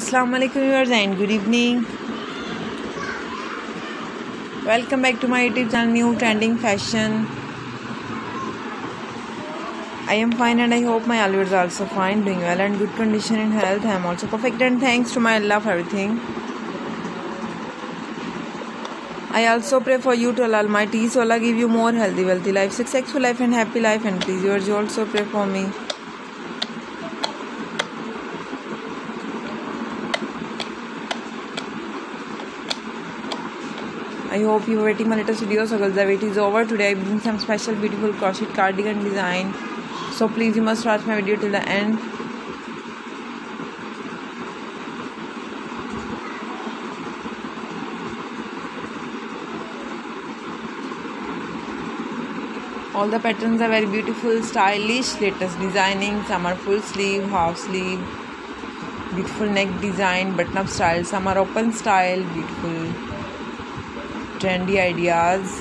Assalamu alaikum viewers and good evening. Welcome back to my YouTube channel New Trending Fashion. I am fine and I hope my viewers are also fine, doing well and good condition and health. I am also perfect and thanks to my Allah for everything. I also pray for you to Allah Almighty, so Allah give you more healthy, wealthy life, successful life and happy life and please yours you also pray for me. I hope you are waiting my latest video. So the wait is over. Today I bring some special beautiful crochet cardigan design. So please you must watch my video till the end. All the patterns are very beautiful, stylish, latest designing. Some are full sleeve, half sleeve, beautiful neck design, button up style. Some are open style, beautiful trendy ideas.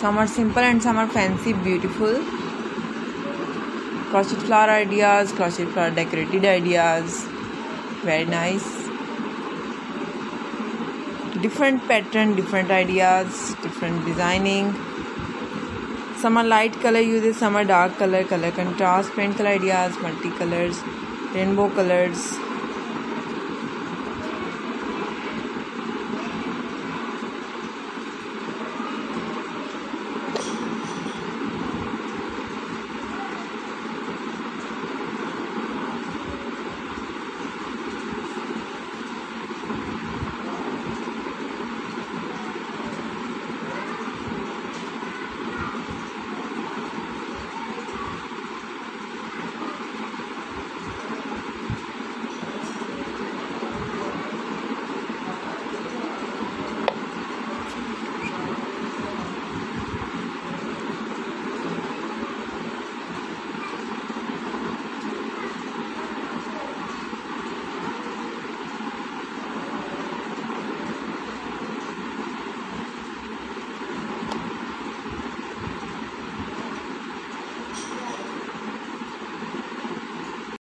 Some are simple and some are fancy, beautiful. Crochet flower ideas, crochet flower decorated ideas. Very nice. Different pattern, different ideas, different designing. Some are light color uses, some are dark color, color contrast, paint color ideas, multicolors, rainbow colors